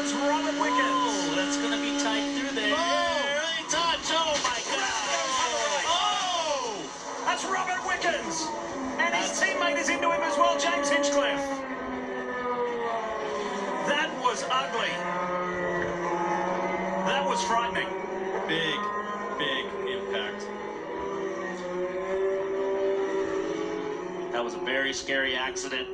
is Robert Wickens. Oh, that's going to be tight through there. Oh. Early touch. Oh, my God. Oh! That's Robert Wickens. And his teammate is into him as well, James Hinchcliffe. That was ugly. That was frightening. Big, big impact. That was a very scary accident.